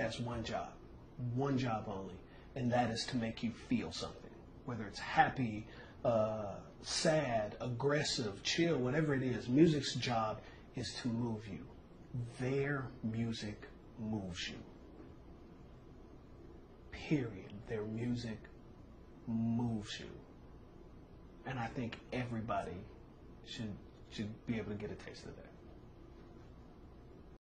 has one job, one job only, and that is to make you feel something, whether it's happy, uh, sad, aggressive, chill, whatever it is. Music's job is to move you. Their music moves you. Period. Their music moves you. And I think everybody should should be able to get a taste of that.